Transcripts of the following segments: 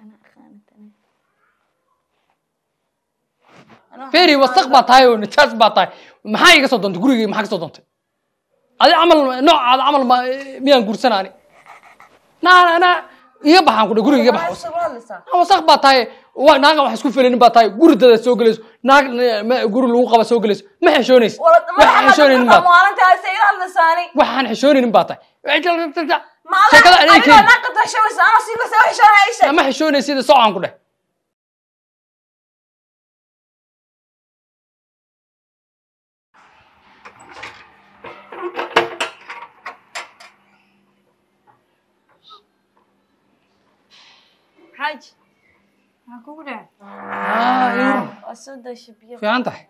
أنا خانت أنا. فيري وسخ باطاي ونتاس باطاي ما هاي قصد أنت قولي ما هاي قصد أنت. هذا عمل نوع هذا عمل ما ميان قرصنا أنا. أنا أنا يبقى عن قولي يبقى أنا وسخ باطاي وأنا ما حسكو في لين باطاي قرد ده سوغلس ناق ما قرر لوقا بسوغلس ما حشونيس. ما حشوني نباطاي ما حشوني نباطاي ما حشوني نباطاي ما حشوني نباطاي ma xishoonaysid socaan ku dheh Ah, fiican tahay?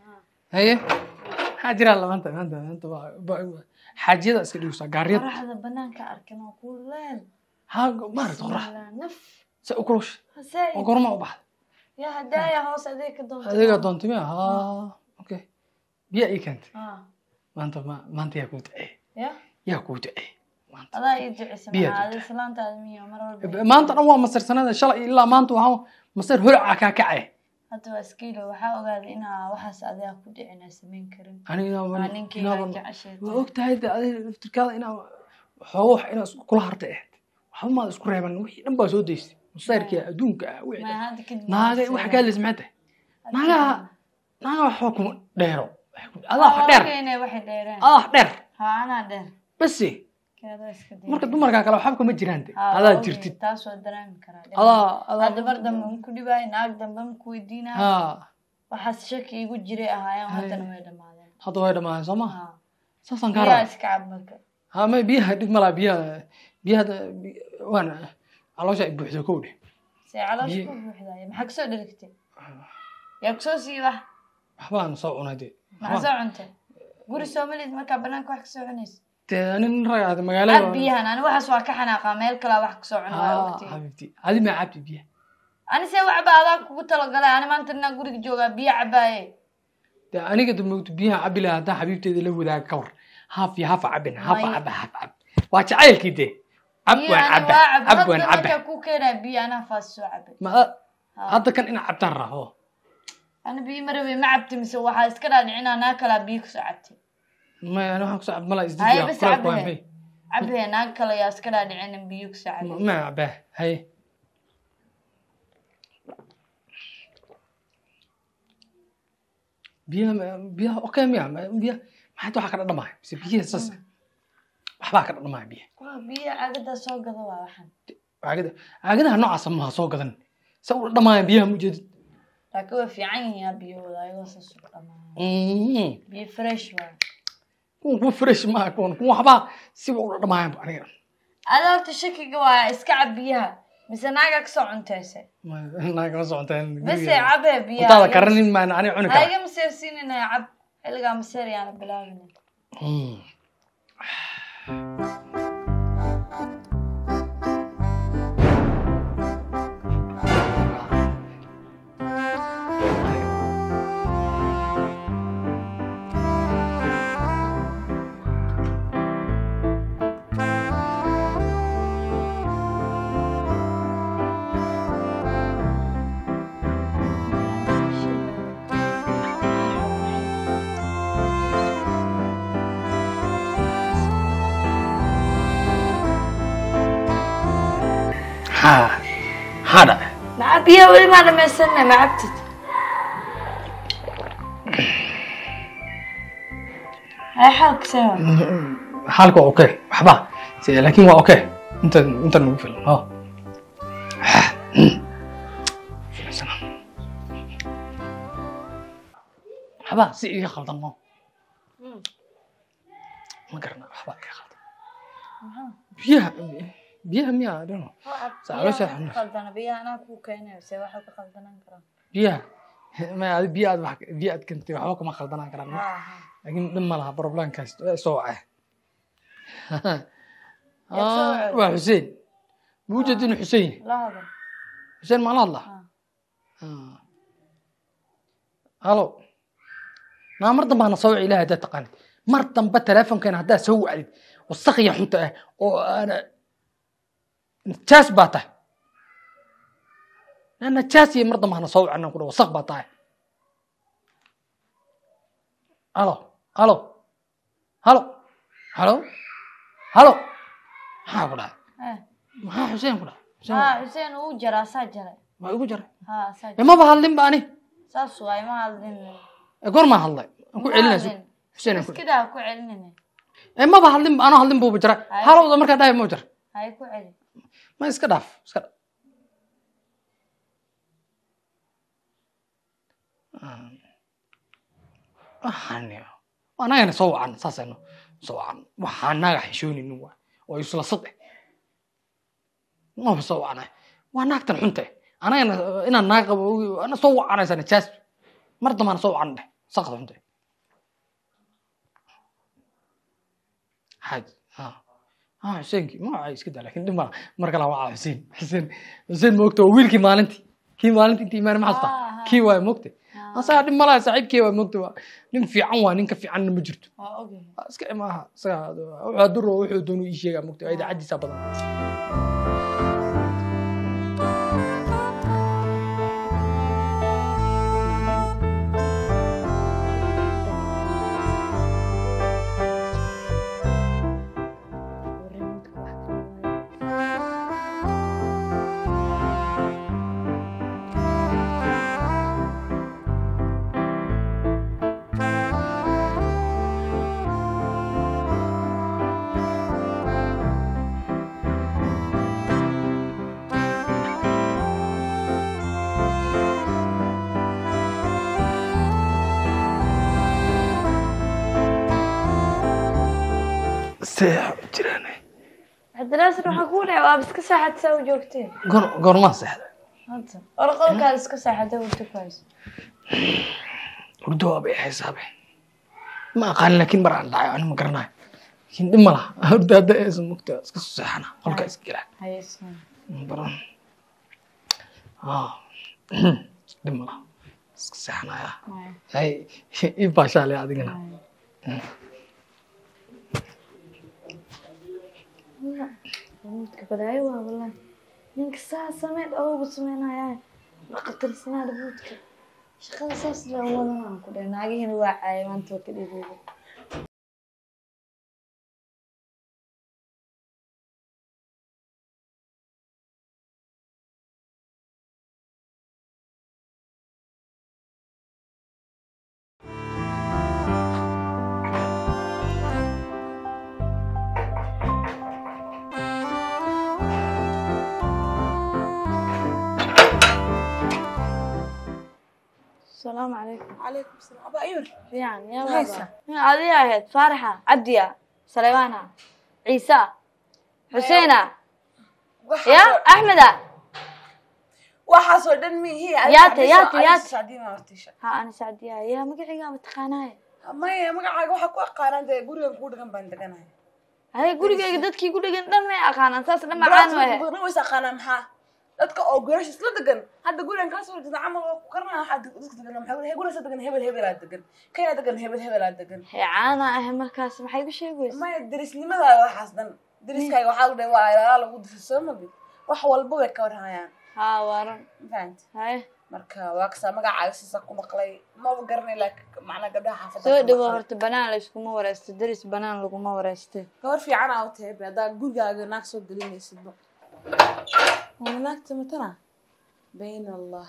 Haye maxaa jira maanta maanta maanta xaajiyada iska dhigaysaa gaariyada qoraxda banaanka arkin oo kuleel ha maarata qorax naf. Se u hasaaid oo gorma u baxda? Yaa hadaaya hoos adeeg ka doonta adeega doontay miya ha okay biyaa ii keentay. Maanta ma maanta yaa kuu duceey ya? Yaa kuu duceey maanta. Dhan waa masarsanada shalay ilaa maanta waxaa masar holaca kaa kacay hadda waa iskiilo waxaa ogaaday inaa waxaas adiga ku dhicin aa samayn karin. Aniga waa ninkeyga jecesheed waa og tahay. de adiga laftirkaada inaa xoogo wax inaa kula hartay ahayd? Waxba maad isku reeban wixii dhan baa soo daystay. Masayrkii adduunka ah naaga wax kaa leys maxay tahay? naagaha naaga waxba kuma dheero. Adaa wax dheer. adaa wax dheer. Basi marka dumarkaa kale waxba kama jiraan de Ha, adaa jirtid. ogyahay, taas waa dareemi karaa dhib. adaa. Adaa hadda bar dambe maku dhibaayo naag dambe maku weydiinayo ha waxaas shaki igu jiray ahaayeen haddana way dhamaadeen hadda way dhamaadeen soo ma? Ha. saasaan kaa biyaa rabaa iska cab marka. Ha ma biyaha dhib malaa biyaha biyaha bi- waan caloosha ay buuxdo kow dheh see caloosha ku buuxdaaya maxaa ka soo dherigtay yaa ku soo sii wax waxbaan soo cunay de maxaa soo cuntay? Guri soomalid markaa banaanka wax ka soo cunaysa nin ragaada cab magaalada biyahan ani waxaas waa ka xanaaqaa meel kalaa wax ka soo waa xabiibti adi maa cabti biyaha ani see wacba adaa kugu talagalay ani maanta inaa guriga joogaa biyo cabaaye dee aniga dambe biyaha cabi haddaan xabiibteeda la wadaaga ka war haaf iyo hafa cabin hafa caba hafa cab waa jacaylkii dee cab waan caba cab cab waan hadda caba biyo soo ma kan inaa cabtaan raaho ani biyo marabay ma cabti mise waxaa iska dhaadhicinaa naa kalaa biyo ka soo cabtay may ani waxaan ku soo cab malaa Haye, isdijiyaa bas cabe. naag kale yaa iska dhaadhicinin biyo ka soo cabay ma cabaa haye biyaha biyaha okay miya biyaha maxaa waxaa ka dhadhamaya mise biyaha saas waxbaa ka dhadhamaya biyaha? Waa biyo cagadaa soo gada waa waxan caagada caagadaha noocaasa maha soo gadan. Se u dhadhamaya biyaha mujeedid laakiin way fiican yihiin biyahooda ayagoo saas u dhamaan biyo fresh waa kuwan kuwa fresh maaha kuwan kuwa waxbaa siba u dhadhamaya aniga ada horta shakiga waa iska cab biyaha mise naagaa ka soo cunteyse naagama socotaan bese cabee biyaha intaada karanin maan ani cuni kara haiga maseer siinina cab xilligaa maseer yaana bilaabina haa haa dhace maca biyaha weli maa dhamaysanna ma cabtid. Hay xaalka sewa xaalka waa okay waxba. Se- laakiin waa okay. Inta inta nagu filan ho waxba si iga khaldan mo ma garana waxba iga khaldan. Biyaha biyaha miya I don't know. Caloosha xanuun. qaldana biyaha biya aad biya aad kentay waxba kama khaldanaan karaan. Laakiin dhan ma laha problemkaas waa soo soo wacay? waa xuseen. Buujad inuu xuseen. Xuseen maa la hadlaa halo. Naa mar dambe hana soo wici ilahi haddaad taqaanid. Mar dambe teleefonkeena haddaad soo wacdid. Wasakhiya xunta ah oo aana nijaas baa tahay. Na najaas iyo mar dambe hana soo wacana ku dha wasaq baa tahay. Halo halo halo halo halo. Maxaa ku dhahay? Eh. maxaa xuseen ku dhahay? Xuseen. Uu jaraa saa jaray waa igu jaray haa saa ee maba hadlin ba ani saas waay ma hadlin. Ee goor maa hadlay. Aan ku hadlin. xuseen aan ku iskidaa ku hadlin ba anoo hadlin buuba jaray Ay. halowda markaa dhahay mau jaray hay ku celi ma iska dhaaf iska dhaaf. Waxaan anagana soo wacan saasayno soo wacan waxaan naaga xishoonin waa oo isla sade. Maba soo wacana waa naagtan xunta anagana inaan naag qabo ana soo wacanaysa najaas mar dambana soo wacan dheh saqda xunta xaaj ha ha xuseenkii ma iska daa laakiin dhib mala mar kale wacaa xuseen xuseen xuseen moogta waa wiilkii maalintii kii maalintii intii imaan ma xasta Ah, ah. kii waay moogta asagaa dhib malaha saaxiibkii waa moogta waa nin fiican waa ninka fiicanna ma jirto. Waa Ah, iska maaha isaga wuxuu duro wuxuu doonu ii sheegaa moogta waa idaacadiisa badan cabdinaasir waxaa kuu dhahay waaba iska saaxad saa u joogteen. Goor goormaa seexda hadda or qolkaada iska saaxada hurdo ku hayso hurdo waaba i xisaabe ma aqaanin laakiin mar aan dhacayo ani ma garanayo. Laakiin dhib ma laha. Hurdo hadda eesa mugta iska soo seexana qolka iska baran ah dhib ma laha. Iska seexanaya. Hay ii baashaale adigana badaayo waa wallahi ninka saa sameyn dhawba sameynaya dhaqatarsanaa mudka shaqada saas loo wadanaan ku dhahay naagihina waa caaya maanta waa ka dhigeeda asalaamu calaykum calaykum salam aba ayuur fiican yaa adiga ahayd faaraxa cabdiya saleymaana ciisa xuseena ya axmeda waxaasoo dhan mihii yaate yaate yaate ha ani sacdiyaa yaa magaciigaa mataqaanaaye maya magacaaga waxaa ku aqaanaan dee guriga ku dhegan baan deganahay hay gurigeyga dadkii ku dhegan dhan may aqaanaan saas dhan macaan wahe aqaanaa maxaa dadka oo gurasha isla degan hadda gurigan kaa soo jeeda camal oo ku waxaa dadka degan weli gurasa degan hebel hebelaa degan kayna degan hebel hebelaa degan. Caana ah markaas maxay ku sheegaysa? Maya derisnimadaada waxaas dhan deriskaaga waxaa lagu dhahay waa ilaalaa lagu disa soo wax walba way ka warhayaan haa waaran. Mafahant haye marka waa kasaa magacaaga siisa ku maqlay maba garanay laakiin macnaa gabdhaha xaafadda soo dhawo horta banaan la iskuma deris banaan laguma wareyste gabar fiican aa u tahay haddaa gurigaaga naag soo gelinaysidba waa naagta bayn allah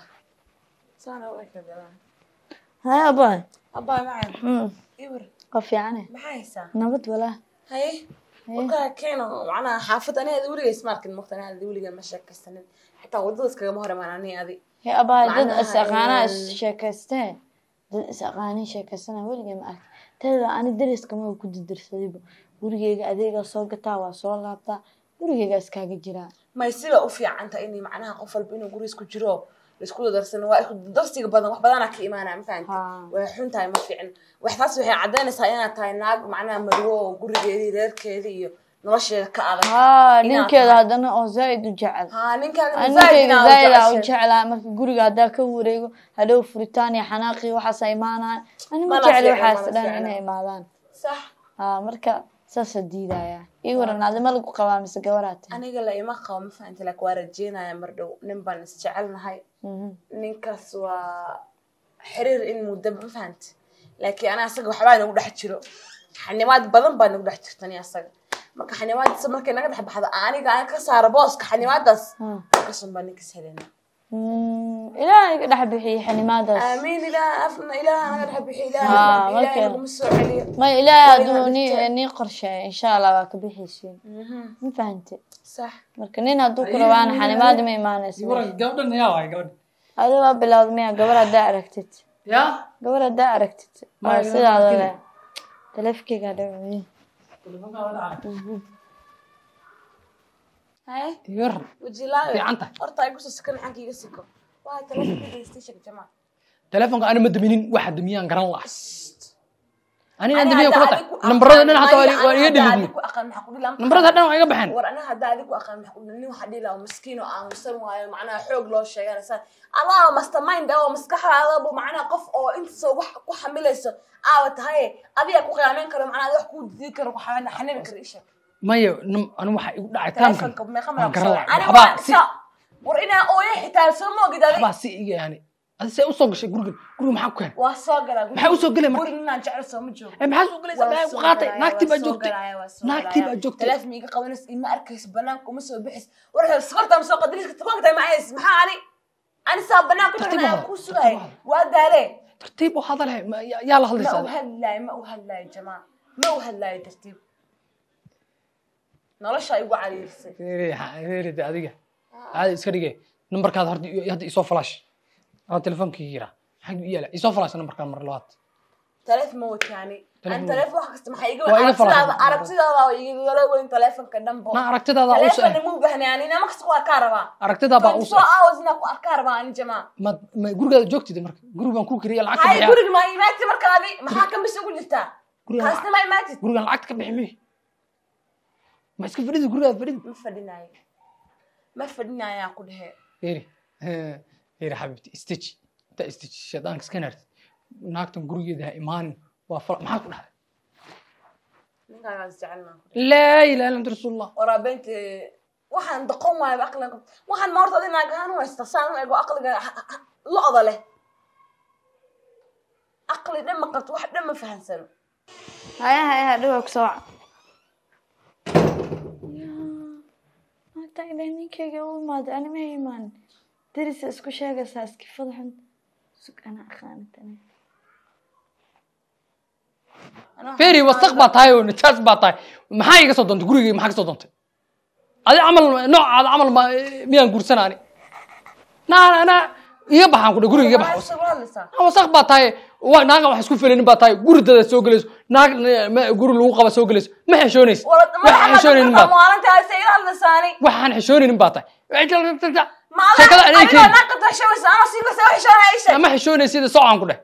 saana u eka galaan haye macaan qof fiicane maxaa haysaa nabad walaa haye wakaa keeno macnaha xaafad ani ada weliga ismaarkin mogta ani ada weliga ma sheekaysanin xitaa waddada iskagama hor imaan ani adi hee abaa dad is aqaanaa is sheekaystee dad is aqaanin sheekaysana weligay ma ark teeda ani deriskama ku didirsadayba gurigeyga adeegaa soo gataa waa soo laabtaa gurigeyga iskaaga jiraa may siba u fiican tahay inay macnaha qof walba inuu guri isku jiro la isku dadarsan waa badan wax badanaa ka imaanaa ma fahanti? Haa. way xun tahay ma fiicin. Waxtaas waxay caddaynaysaa inaad tahay naag macnaha marwo oo gurigeedii reerkeedii iyo nolosheeda ka adag. Ninkeeda haddana oo zaaid u jecel. Ninkeyga zaaida u jeclaa. Marka guriga haddaa ka wareego hadhow furitaan iyo xanaaqii waxaasa imaanaan. Ani ma jecli waxaas dhan inay imaadaan. Marka saasa diidaya. Ii waran adima lagu qabaa mise gabaraate aniga la ima qabo ma fahanti laakiin waa rajeynaya mar dhow. Nin baan isjecelnahay ninkaas waa xiriir in muddo ma fahamti laakiin ana asaga waxbaa nagu dhex jiro. Xanimaad badan baa nagu dhex jirta ni asaga. Marka xanimaaddiisa markay naga dhex baxdo aniga aan ka saaro booska xanimaadaas markaasun baa ninkas helena ilaahay ka dhex bixiyey xanimaadaas. Aamiin ilaah afna ilaah naga dhex bixiy ilaah marka- ilaah naguma soo celiyo. may ilaahay inaad nii qorsheeyo insha allah waa ka bixaysiin ma fahante marka nin hadduu ku rabaana xanimaada ma adi waa bilowda miya gabar haddaa aragtid? Gabar haddaa aragtid? Waa sidaada le Fiican tahay. horta ay ku soo iga siko waa telefonka ana ma daminin waxa damiyaan garan laha ani Ani aan damiyan hadda kula tahay nambarada dhan hataa waa iga dhilidmi nambarada dhan waa iga baxeen. War anaga hadda adigu aqaan nin waxaa dhihi lahaa miskiin oo aamusan waayo macnaha xoog loo sheeganaysa allah mastermind oo maskaxdaadaba macnaha qof oo intaasoo wax ku xamilayso aawa tahay. Adiga ku qiyaameyn karo macnaha wax ku didi karo ku xanili karo isha. Maya nam- ani waxa igu dhacay waan garan laha ani war inaa ooyo xitaa soo moogid adi waxbaa si iga yani adi see u soo gashay guriga guriga maxaa ku keenay waa soo galaa maxaa u soo gelay marka? Guriga inaan jecel soo ma joogo. Eh, maxaa soo galaysa maxaa ku qaatay naagtii baa joogtay. naagtii baa joogtay. Teleefon iga qabanaysa ima arkaysa banaanka uma soo bixis. Warxel sokortaan soo qadariska tabanka macays maxaa ani? Ani saa banaanka xirnaa u ku sugay. Waa daale. Tartiib u hadal ma- yaa la ma hadlaysaa u hadlaayo ma u hadlaayo jamaa. Ma u hadlaayo tartiib. Nolosha igu cariirsay. Adiga caadi iska dhige iyo- hadda isoo flash. Ama telefonkii yiraa xag yaalla isoo flash nambarkaan mar labaad. Ma wataani Telefoon ani ma teleefon wax kasta maxaa iga Waa iga aragtidaada faraxsan. aragtidaada waa igala weyn teleefonka dhanbo ma aragtidaada u teleefon sahlan ma u baahnaani. Nama kasta waa kaa rabaa. Aragtidaa baa u soo sahlan hours inaa ku arkaa rabaa ani jamaa. Ma ma gurigaada joogtid marka? Guriga baan ku kiriya lacagta hay bixiya guriga ma imaatid markaadi maxaa ka bis ugu jirtaa Guriga- kaasna ma fadhinaayaa ku dhehe eri eri xabibti istaji inta istaji shaydaanka iska naartid. Naagtan gurigeeda ha imaanin waa fal maxaa ku dhahay? Laa ilaha illa anta rasuulullah waraabeynta waxaan doqon waayo aqliga waxaan ma horta adi naagahaan u haysta saan u ego aqliga lo-da leh. Aqli dhan ma qabto wax dhan ma fahansano haya haya hadhowa ku soo waca maanta ilaa ninkayga u imaado ani ma imaan darisa isku sheegaysaa iska fadxun sug ana aqaanatane feri wasaq baa tahay oo nijaas baa tahay maxaa iga soo doontay gurigayga maxaa ka soo doontay adi camal noocaada camal ma miyaan guursanaani naa na iga baxaan ku guriga iga bax wasaq baa tahay. Wa naaga wax isku filanin baa tahay. Guri dada soo gelayso. Naag guri lagu qaba soo gelayso. Ma xeshoonaysa waxaan xeshoonaynin baa tahay waxaan xeshoonaynin baa tahay. Sheekada adeegkeeda ma xeshoonaysid socaan ku dheh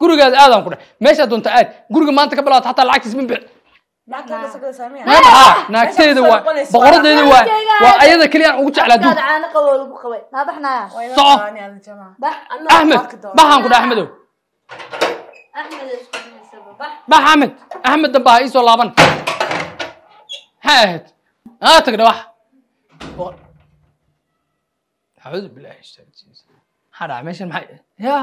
gurigaada aadaan ku dheh meeshaa doonta aad. Guriga maanta ka bilaawata hataa lacagtiis ma bixi naagteeda waa boqoradeeda waa waa ayada keliya aan ugu jeclaa Soco. axmed baxaan ku dheh axmedow bax axmed axmed damba ha iisoo laaban maxay ahayd aa tagdha wax acuudu billahi maxaa dhaca meeshan maxay ya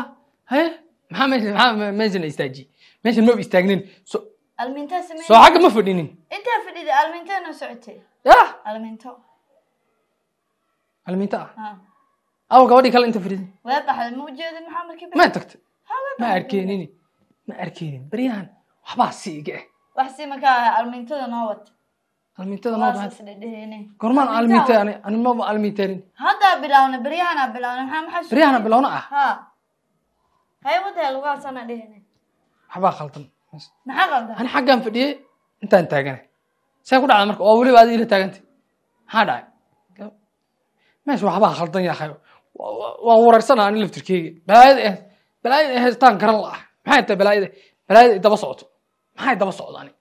haye maxaa meeshan maxaa meeshan istaaji meeshan ma istaagnin so soo xagga ma fadhinin alminto. Alminta? Ah aw gabadhii kale inta fadhiday ma tagtay. Ma arkeenin ma arkeenin. Baryahan waxbaa si iga eh almintada gormaan alminte ani maba alminteenin baryahana bilowna ah? Waxbaa khaldan ani xaggaan fadhiyey intaan taaganay. See ku dhacda marka oo weliba adi ila taagantay. Maxaa dhacay meesha waxbaa khaldan yahay waan wareersanaa ani laftirkeyga balaayada eh balaayada eh haystaan garan la ah. Maxay tahay balaayada balaayada ay daba socoto. Maxay daba socdo ani?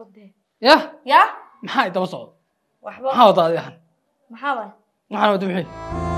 Ordee ya? Ya? Maxaa ay daba socdo? Maxaa wada adi ahan maxaa wada maxay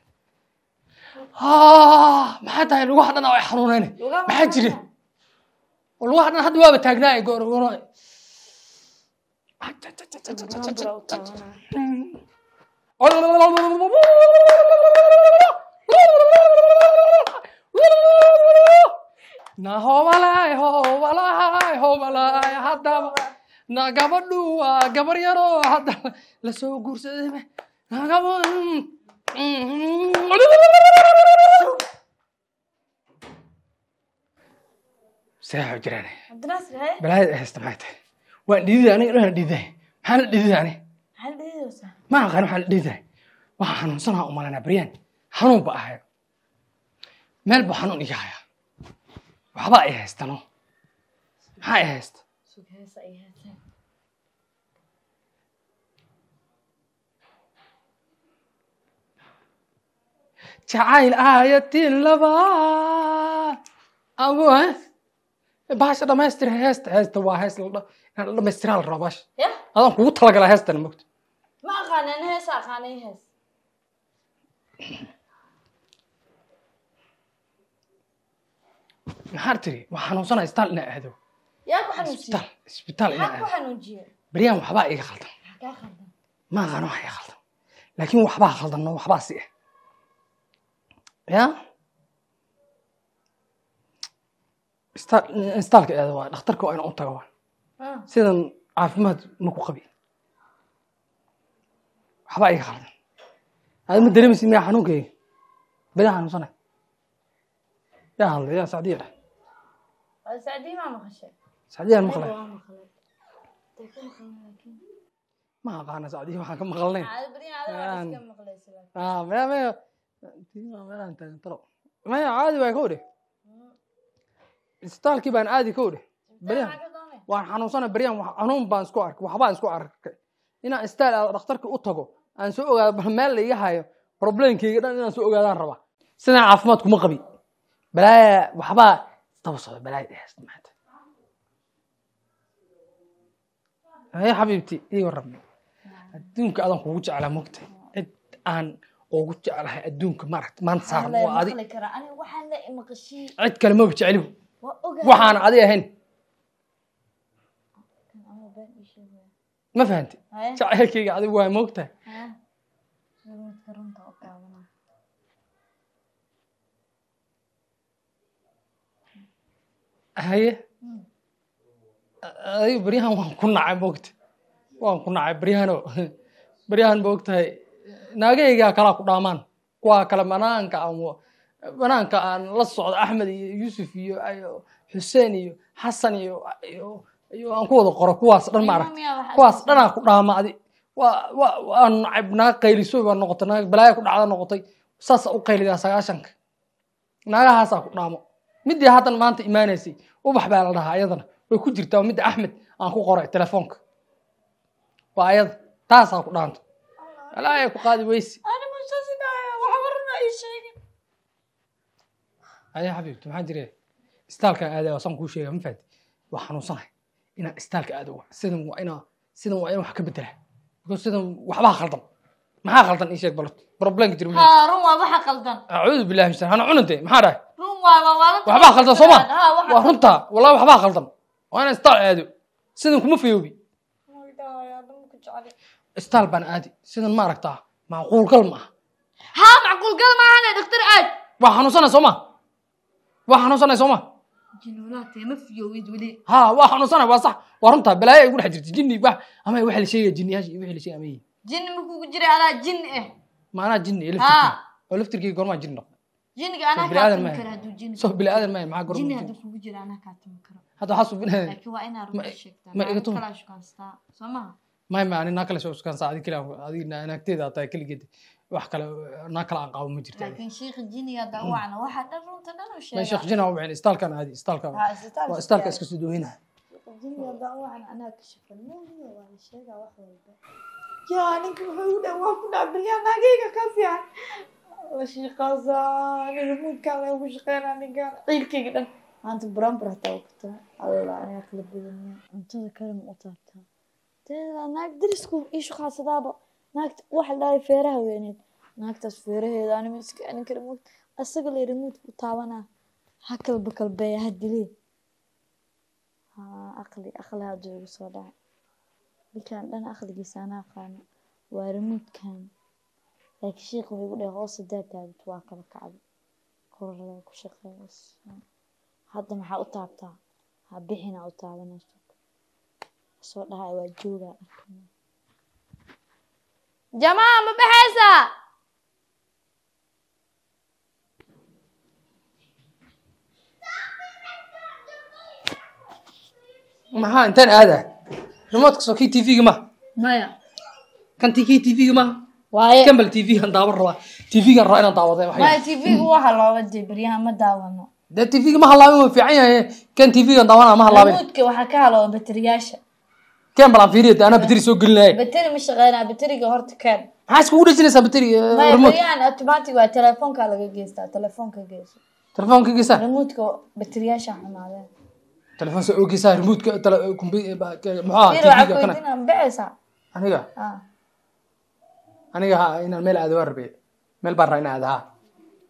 maxaa tahay lugaha dhan ay xanuunayne maxaa jire lugaha dhan hadda waaba taagnaa goor goor na haddaba na gabadhu waa gabar yaroo hadda la soo guursaday na saaxo jiraan balaayad haysta maxay tahay waan dhididay aniga dhan dhididay maxaa la dhididay ani maxaa ma aqaan waxaa la dhididay waxaa xanuunsanaa u malanaa baryaan xanuun ba ahayo meel buu xanuun iga haya waxba ay haystano maxaa ay haysta sug heesa ay heeseen jacayl aayatin labaad eh بحش هذا ما يستر هست هست هو هست الله الله ما يستر على الرباش. هذا هو طلق على هست المكت ما خان أنا هسا خان أنا ما هرتري ما حنو صنع استال نا هذا. يا أبو حنو استال استال نا أبو حنو جي بريان وحباء إيه خلطة ما غنوا هي خلطة لكن وحباء خلطة إنه وحباء سيء. يا؟ yeah? Isbitaal isbitaalka aado waa dhakhtarka waa inaan u tago. Waa Ah, sidan caafimaad ma ku qabi. Waxbaa iga khaldan aad ma dareemaysid miyaa xanuunkayga beriyaa xanuunsanay yaa hadlay yaa sacdiya dheh sacdiyaan maqlay. Ma aqaana sacdiya waxaan ka maqalnayn ah maya maya. Meelaan taagan talo maya caadi waa ka odhe isbitaalkii baan aadi ka doonay waan xanuunsana beryahan wax- xanuun baan isku arkay waxbaan isku arkay. Inaan isbitaal aado dhakhtarka u tago aan soo ogaado bal meel la iga hayo problemkayga dhan inaan soo ogaadaan rabaa. Sidaan caafimaad kuma qabi balaaya waxbaa daba socda balaaya dhehest maanta. Haya xabiibti ii warrab adduunka adan kugu jeclaa mogta cid aan ugu jeclahay adduunka maaragta maanta saaran waa adi. cid kale maba ogahay waxaan adi ahayn. Ama ma fahanti? Haye jacaylkayga adigu waa moogtahay haye adiga beryahan waan ku nacay moogta. Waan ku nacay beryahano beryahan moogtahay. Naagahaygaa kalaa ku dhaamaan. Kuwaa kale banaanka aan wa- banaanka aan la socdo axmed iyo yuusuf iyo xuseen iyo xasan iyo aan ku wada qoro kuwaas dhan waxaad kuwaas dhanaa ku dhaama adi waa waa waan nacay naag qayliso baa noqotay naag balaaya ku dhacda noqotay. Saasa u qaylidaa sagaashanka. Naagahaasaa ku dhaamo. Midii haddan maanta imaanaysay ubax baa la dhahaa ayadana way ku jirtaa midda axmed aan ku qoray telefoonka. Waa ayada taasaa ku dhaanto. Alaaya ku qaadi weyse ani musasidaya waxba runa ii sheegin aya xabiibti maxaa jire istaalkan aadaa saan kuu sheega ma waa xanuunsanahay inaan istaalka aado sidan waa inaa sidan waa inaan wax ka bedela because sidan waxbaa khaldan. Maxaa khaldan ii sheeg bal. Problemka haa run waa waxa qaldan acuudu billahi min shar hana cunante maxaa dhahay run waa waa waa waxbaa khaldan soo ma waa runtaa wallahi waxbaa khaldan. Waa inaan istaal aado sidan kuma fayoobi istaal baan aadi sidan ma aragtaa macquulgal ma aha. Haa macquul gal maahane dhakhtar aad. Waa xanuunsanay soo ma waa xanuunsanay soo ma? Jinuulaatee ma fiyowid weli. Ha waa xanuunsanay waa sax. Waa runtaa balaayo ay igu dhex jirta. Jinni wax ama waxa la sheegaya jinniyaasha iyo wixii la sheegaya ama yihiin jinni makugu jira adaa jinni eh. Maanaa jinni iyo haa laftirkii oo laftirkii gormaa jinni noqday jinniga anaa kaa tumi kara hadduu jinni soo bini aadan maayo maxaa gormaa hadduu kugu jira anaa kaa tumi karo. Hadda waxaa subinaya laakiin waa inaa runta sheegtaa ma iga tumi? kalaa shukanstaa soo maha may ma ani naa kale saa adi kale adi naagteeda ataa keligeed wax kale naa kale aan qaabo ma jirta laakiin sheikha jinniga haddaa u wacna dhan runta dhan u sheekh wacin istaalkan aadi istaalka waa istaalka iska soo u wacna anaa ka sheegaa wax walba. Yaa ninka wuxuu igu dhahay waa ku dhacbiryaa naagayga ka fiican. La shiiqaasaa nin remoodkaa lagu shaqeynaa ninkan ciilkayga dhan. Maanta buranbur hataa u kataa allah aniga kala badanya cuntada kale ma u taabtaa. Naag darisku ii shuqaasadaaba naagta waxa la feeraha weyneed naagtaas feeraheeda anima iska anin kara moogta asaga le remoodka u taabanaa. Ha kalba kalbeeya ha dilee aqli aqli hadduu igu soo dhacay. Ninkan dhan aqligiisa anaa aqaano. Waa remoodkan laakiin sheekh wuxuu igu dhahay hoos hadaa taagto waa kala kacdo kororada ku shaqeynaysa hadda maxaa u taabtaa? Ha bixina u taabanayso. Soo dhahay waa joogaa arkana jamaa ma baxaysaa maxaa intaan aadaa remotka soo kii tv-ga ma. Maya. Kan kii tv-ga ma? Waaye. Kan bal tv-gan daawan rabaa. Tv-gan rabaa inaan daawada maya waxya tv-ga waxa looga dee baryaha ma daawano dee tv-ga ma halaabin waa fiican yahay. Kan tv-gan daawanaa ma halaabin remoodka waxaa ka halooba bateriyaasha kan bal aan fiiriya anaa bateri soo gelinaya bateri ma shaqeynaa? Bateriga horta keen maxaa iskugu dhejinaysaa bateri maya remote. baryahan automatic waa telefoonka laga geystaa telefoonka geyso telefoonka geysaa remoodka bateriyaasha xumaadeen telefoon soo ogeysaa muxuu tv-ga kana? kuweydiina ma baxaysaa aniga? Ah. Aniga ha inaan meel aado waa rabay meel baan rabaa inaan aado ha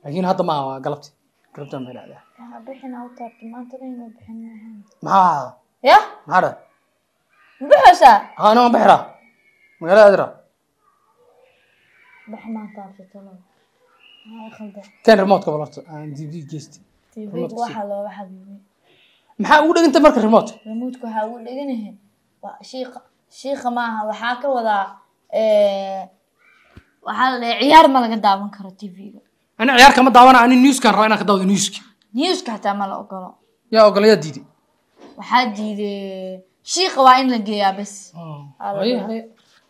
laakiin hadda maaha waa galabti. Galabti aan meel aada maxaa? Ya? Maxaa dha? ma baxaysaa ha ina waan bixiraa magaalada aadira bax maanta khaldan kan remotka bal horta aan tv geysti tv waxaa looga xabiibay maxaa ugu dheganta marka remote remoodka waxaa ugu dheganahay waa shiiqa shiiqa maaha waxaa ka wadaa waxaa la dhahay ciyaar ma laga daawan karo tv-ga ani ciyaar kama daawana ani newskan rabaa inaan ka daawado newska newska xataa ma la ogolo yaa ogol yaa diiday waxaa diiday shiiqa waa in la geeyaa bes. Haye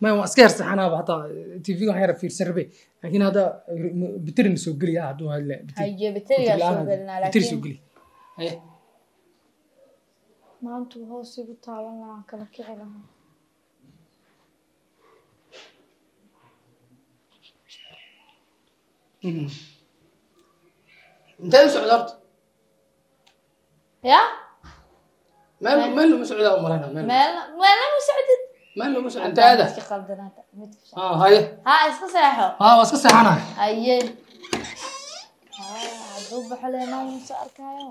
maya waan iska yarsaxanaaba hataa tv-ga waxaan yara fiirsan rabe laakiin hadda biterin soo geliya hadduu hadle biteri soo geli. Maanta hoos igu taaban lahaa kala kici lahaa. Intee u socda horta? Ya meel meel lama socdaa u malayna meel meel meelna ma socdid meel lama socda intee aada midka qaldanaata midka socda. ha haye ha iska seexo ha waa iska seexanaya haye ha hadduu baxo le naag ma soo arkaayo